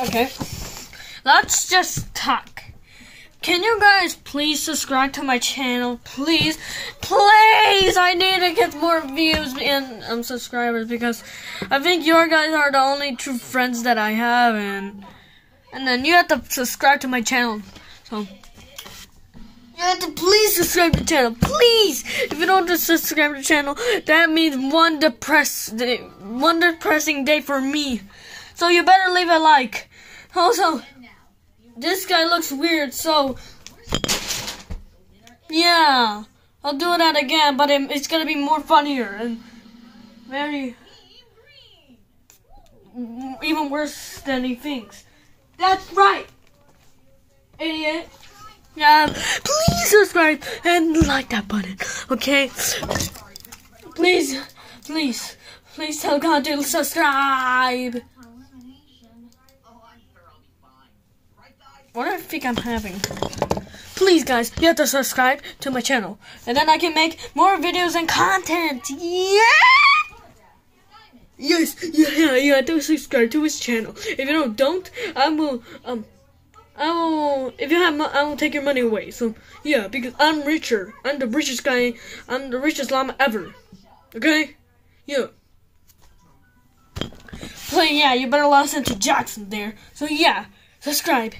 Okay. Let's just talk. Can you guys please subscribe to my channel? Please, please! I need to get more views and um, subscribers because I think your guys are the only true friends that I have, and and then you have to subscribe to my channel. So you have to please subscribe to the channel, please. If you don't just subscribe to the channel, that means one depress day, one depressing day for me. So you better leave a like. Also, this guy looks weird, so yeah, I'll do that again, but it, it's gonna be more funnier and very mm, even worse than he thinks. That's right, idiot. Yeah, please subscribe and like that button, okay? Please, please, please tell God to subscribe. What do I think I'm having? Please, guys, you have to subscribe to my channel, and then I can make more videos and content. Yeah. Yes, yeah, you have to subscribe to his channel. If you don't, don't, I will, um, I will, if you have, I will take your money away. So, yeah, because I'm richer. I'm the richest guy. I'm the richest llama ever. Okay? Yeah. So, yeah, you better listen to Jackson there. So, yeah, subscribe.